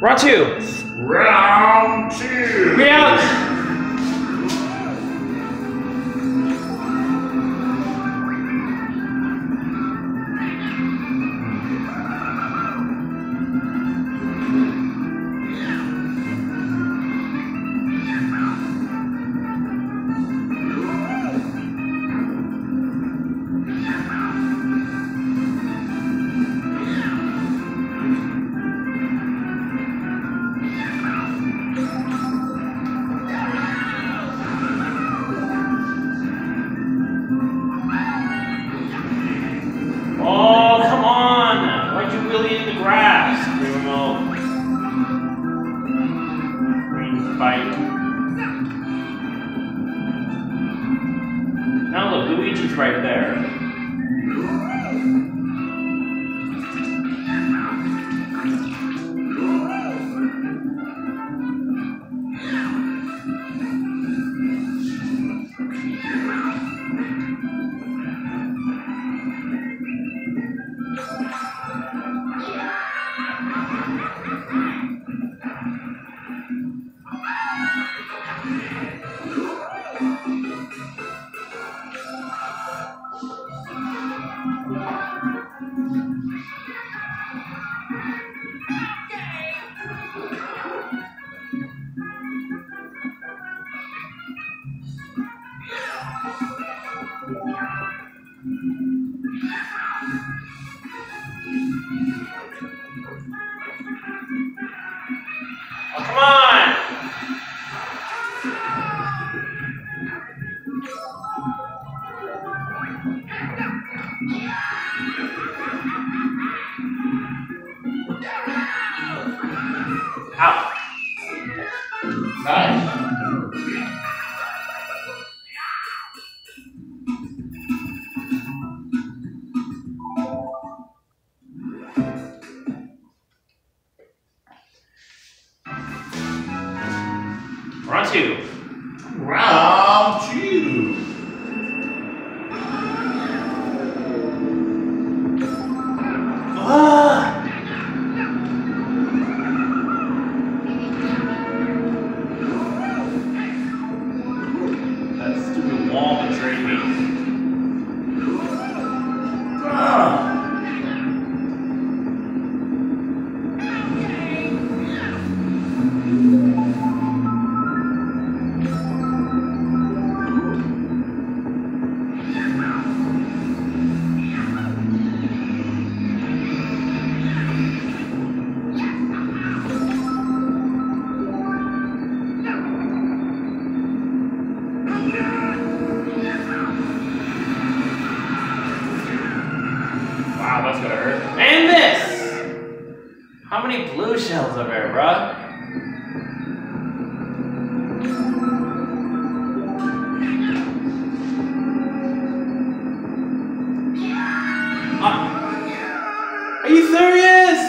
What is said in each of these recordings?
Round two. Round two. We out. Luigi's right there. Out. Round two. Round two. Hurt. And this! How many blue shells are there, bruh? Ah. Are you serious?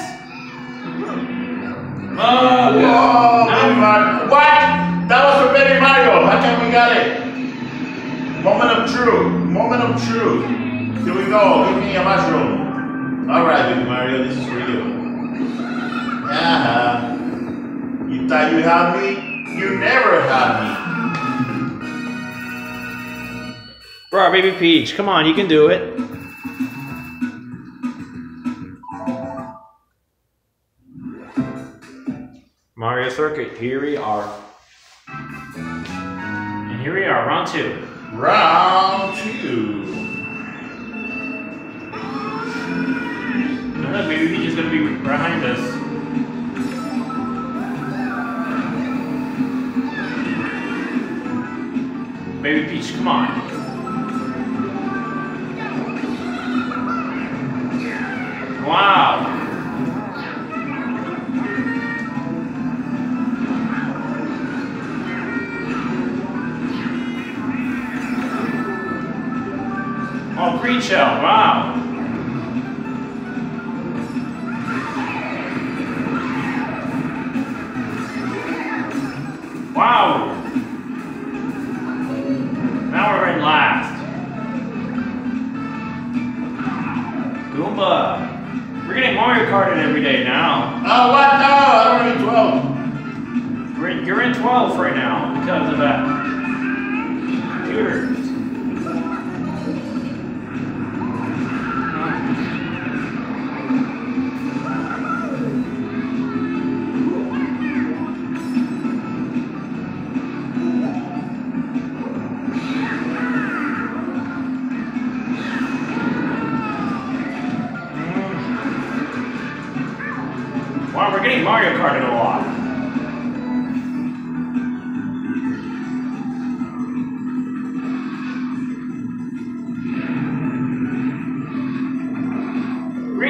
Oh, Whoa, Baby What? That was for Baby Mario. How come we got it? Moment of truth. Moment of truth. Here we go. Give me a mushroom. All right, Baby Mario. This is for you. Uh-huh. You thought you had me? You never had me. Bro, baby Peach, come on, you can do it. Mario Circuit, here we are. And here we are, round two. Round two. He's gonna be behind us. Baby Peach, come on. Wow. Oh, green shell. Wow. every day now. Oh, what? No, I'm in 12. You're in, you're in 12 right now because of that computer. We're getting Mario Karted a lot.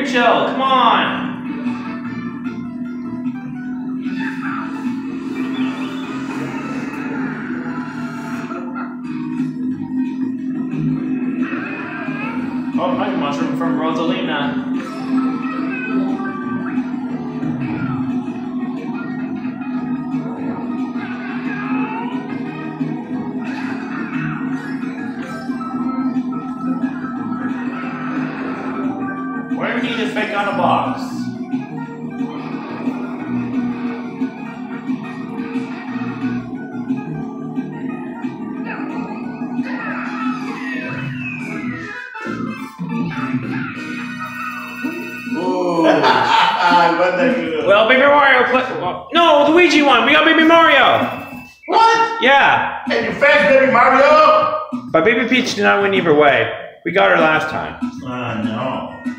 Shell, come on! Oh, hi, mushroom from Rosalina. Where did he just fake on a box? Ooh. The good. well, Baby Mario play. well, no, Luigi won. We got Baby Mario. What? Yeah, Can you fetch baby Mario? but Baby Peach did not win either way. We got her last time. Ah, no.